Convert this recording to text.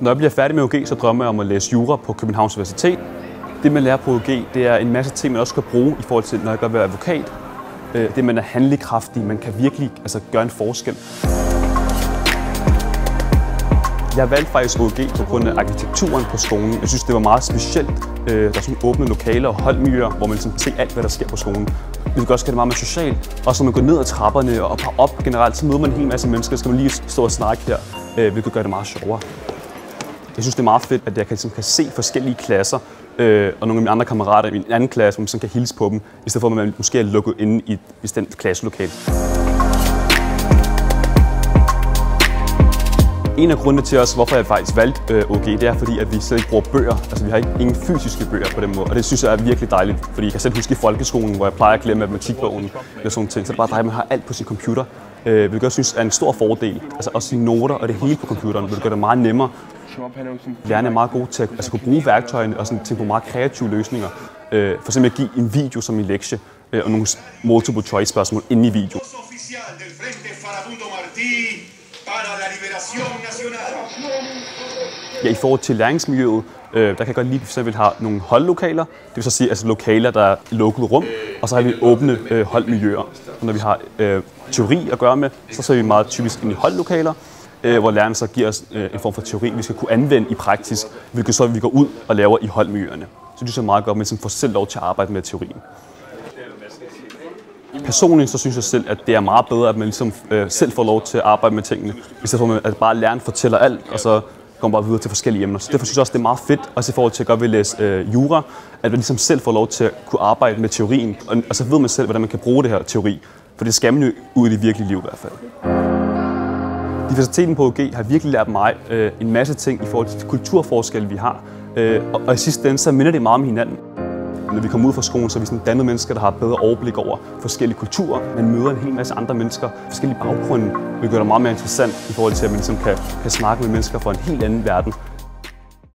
Når jeg bliver færdig med UG, så drømmer jeg om at læse jura på Københavns Universitet. Det, man lærer på UG, det er en masse ting, man også skal bruge i forhold til, når jeg gør være advokat. Øh, det, man er handlekraftig, man kan virkelig altså, gøre en forskel. Jeg valgte faktisk UG på grund af arkitekturen på skolen. Jeg synes, det var meget specielt. Øh, der er sådan åbne lokaler og holdmiljøer, hvor man ligesom ser alt, hvad der sker på skolen. Vi kan også gøre det meget mere socialt. Og så man går ned ad trapperne og op generelt, så møder man en hel masse mennesker. Så skal man lige stå og snakke her, øh, Vi hvilket gør det meget sjovere. Jeg synes, det er meget fedt, at jeg kan, ligesom, kan se forskellige klasser, øh, og nogle af mine andre kammerater i min anden klasse, hvor man sådan kan hilse på dem, i stedet for at man måske er lukket inde i et bestemt klasselokale. En af grundene til os, hvorfor jeg faktisk valgte øh, OG, det er fordi, at vi slet ikke bruger bøger. Altså vi har ikke ingen fysiske bøger på den måde, og det synes jeg er virkelig dejligt. Fordi jeg kan selv huske i folkeskolen, hvor jeg plejer at glemme matematikbogen eller sådan ting. Så det er bare dejligt, at man har alt på sin computer. Øh, hvilket jeg synes er en stor fordel. Altså også sine noter og det hele på computeren, hvilket gør det meget nemmere. Lærerne er meget gode til at altså, kunne bruge værktøjerne og sådan, tænke på meget kreative løsninger. Øh, for eksempel at give en video som en lektie øh, og nogle multiple choice spørgsmål inde i video. Ja, i forhold til læringsmiljøet, øh, der kan jeg godt lide, at vi har nogle holdlokaler. Det vil så sige altså lokaler, der er lukket rum, og så har vi åbne øh, holdmiljøer. Og når vi har øh, teori at gøre med, så ser vi meget typisk ind i holdlokaler, øh, hvor læreren så giver os øh, en form for teori, vi skal kunne anvende i praksis, hvilket så vi går ud og laver i holdmiljøerne. Så det er meget godt, at man får selv lov til at arbejde med teorien. Personligt så synes jeg selv, at det er meget bedre, at man ligesom, øh, selv får lov til at arbejde med tingene, i stedet for at bare læreren fortæller alt, og så kommer bare videre til forskellige emner. Så derfor synes jeg også, det er meget fedt, også i forhold til at godt vil læse øh, jura, at man ligesom selv får lov til at kunne arbejde med teorien, og, og så ved man selv, hvordan man kan bruge det her teori. For det skal man jo ud i det virkelige liv i hvert fald. Universiteten på UG har virkelig lært mig øh, en masse ting i forhold til de kulturforskelle, vi har. Øh, og, og i sidste ende, så minder det meget om hinanden. Når vi kommer ud fra skolen, så er vi sådan dannede mennesker, der har bedre overblik over forskellige kulturer. Man møder en hel masse andre mennesker, forskellige baggrunde, Det gør det meget mere interessant i forhold til, at man ligesom kan, kan snakke med mennesker fra en helt anden verden,